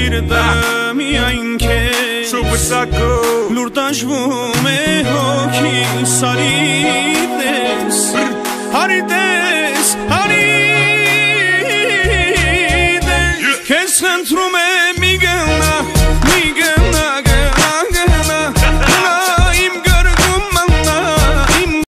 սիրտը միայն քեզ շուպսակո լուրտանջվում է հոգի սարիտես հարիտես հարիտես քեզ խնդրում եմ